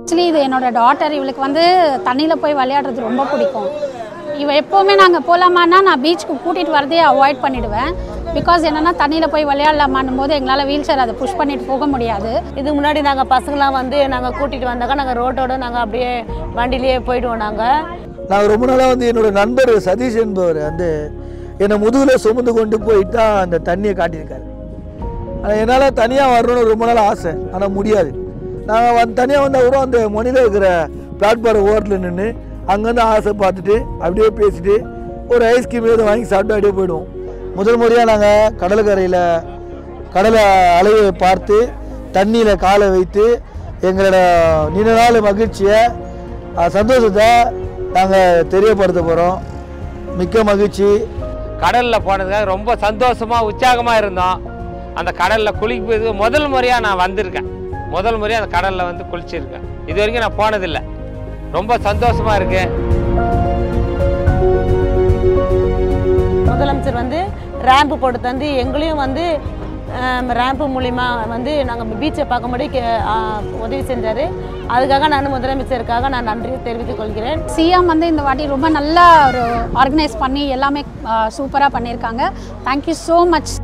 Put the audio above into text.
Actually இது என்னோட daughter இவளுக்கு வந்து தண்ணியில் போய் விளையாடுறது ரொம்ப பிடிக்கும். இவ எப்போவுமே நாங்கள் போகலாமான்னா நான் பீச்சுக்கு கூட்டிகிட்டு வரதே அவாய்ட் பண்ணிடுவேன். பிகாஸ் என்னென்னா தண்ணியில் போய் விளையாடலாமான்னும் போது எங்களால் வீல் சேர் அதை புஷ் பண்ணிட்டு போக முடியாது. இதுக்கு முன்னாடி நாங்கள் பசங்களாம் வந்து நாங்கள் கூட்டிகிட்டு வந்தாக்கா நாங்கள் ரோட்டோட நாங்கள் அப்படியே வண்டியிலேயே போயிடுவோம் நாங்கள் நான் ரொம்ப நாளாக வந்து என்னோட நண்பர் சதீஷ் என்பவர் வந்து என்னை முதுகில் சுமந்து கொண்டு போயிட்டு தான் அந்த தண்ணியை காட்டியிருக்காரு. ஆனால் என்னால் தனியாக வரணும்னு ரொம்ப நாள் ஆசை. ஆனால் முடியாது. நான் வந்து தனியாக வந்தால் கூட அந்த மொனியில் இருக்கிற பிளாட்ஃபார்ம் ஓரத்தில் நின்று அங்கேருந்து ஆசை பார்த்துட்டு அப்படியே பேசிட்டு ஒரு ஐஸ்கிரீம் எதுவும் வாங்கி சாப்பிட்டு அப்படியே போயிடுவோம். முதல் முறையாக நாங்கள் கடலுக்கரையில் கடலை அலையை பார்த்து தண்ணியில் காலை வைத்து எங்களோட நீண்ட நாள் மகிழ்ச்சியை சந்தோஷத்தை நாங்கள் தெரியப்படுத்த போகிறோம் மிக்க மகிழ்ச்சி. கடலில் போனதுக்காக ரொம்ப சந்தோஷமாக உற்சாகமாக இருந்தோம். அந்த கடலில் குளிக்கிறது முதல் முறையாக நான் வந்திருக்கேன். முதல் முறையாக அந்த கடலில் வந்து குளிச்சிருக்கேன். இது வரைக்கும் நான் போனதில்லை. ரொம்ப சந்தோஷமாக இருக்குது முதலமைச்சர் வந்து ரேம்பு போட்டு தந்து எங்களையும் வந்து ரேம்பு மூலிமா வந்து நாங்கள் பீச்சை பார்க்கும்படி கே உதவி செஞ்சார். அதுக்காக நான் முதலமைச்சருக்காக நான் நன்றி தெரிவித்துக் கொள்கிறேன். சிஎம் வந்து இந்த வாட்டி ரொம்ப நல்லா ஒரு ஆர்கனைஸ் பண்ணி எல்லாமே சூப்பராக பண்ணியிருக்காங்க. Thank you so much